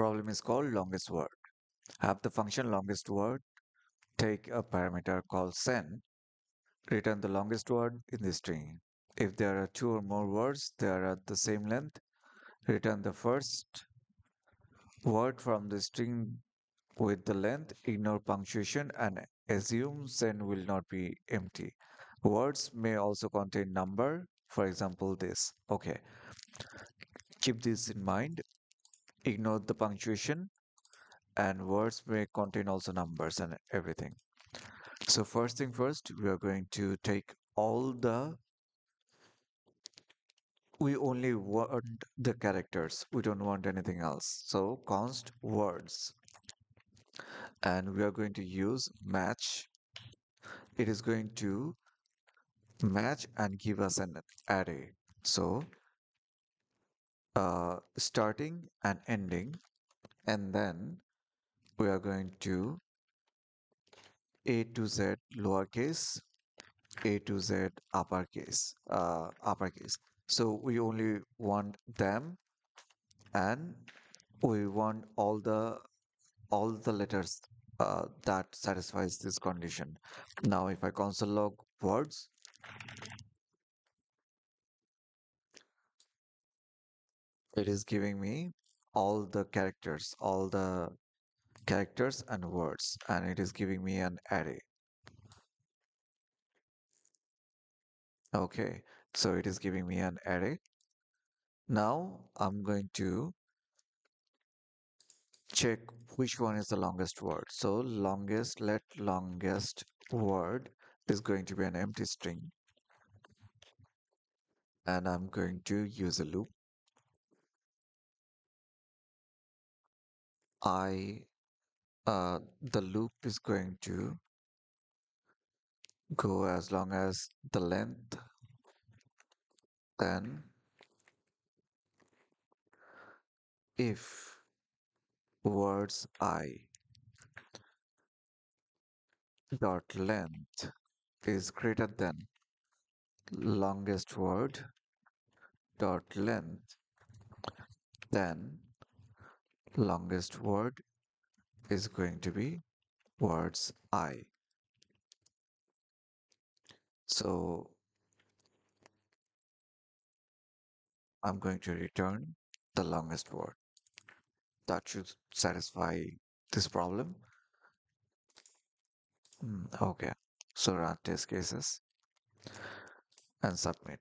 problem is called longest word. Have the function longest word take a parameter called sen, return the longest word in the string. If there are two or more words they are at the same length, return the first word from the string with the length, ignore punctuation and assume sen will not be empty. Words may also contain number, for example this. Okay, keep this in mind. Ignore the punctuation and words may contain also numbers and everything. So first thing first, we are going to take all the we only want the characters. We don't want anything else. So const words. And we are going to use match. It is going to match and give us an array. So uh, starting and ending and then we are going to a to z lowercase a to z uppercase uh, uppercase. So we only want them and we want all the all the letters uh, that satisfies this condition. Now if i console log words it is giving me all the characters all the characters and words and it is giving me an array okay so it is giving me an array now i'm going to check which one is the longest word. So longest let longest word is going to be an empty string. And i'm going to use a loop I uh, the loop is going to go as long as the length then if words i dot length is greater than longest word dot length then longest word is going to be words i. So I'm going to return the longest word. That should satisfy this problem. Mm, okay. So run test cases and submit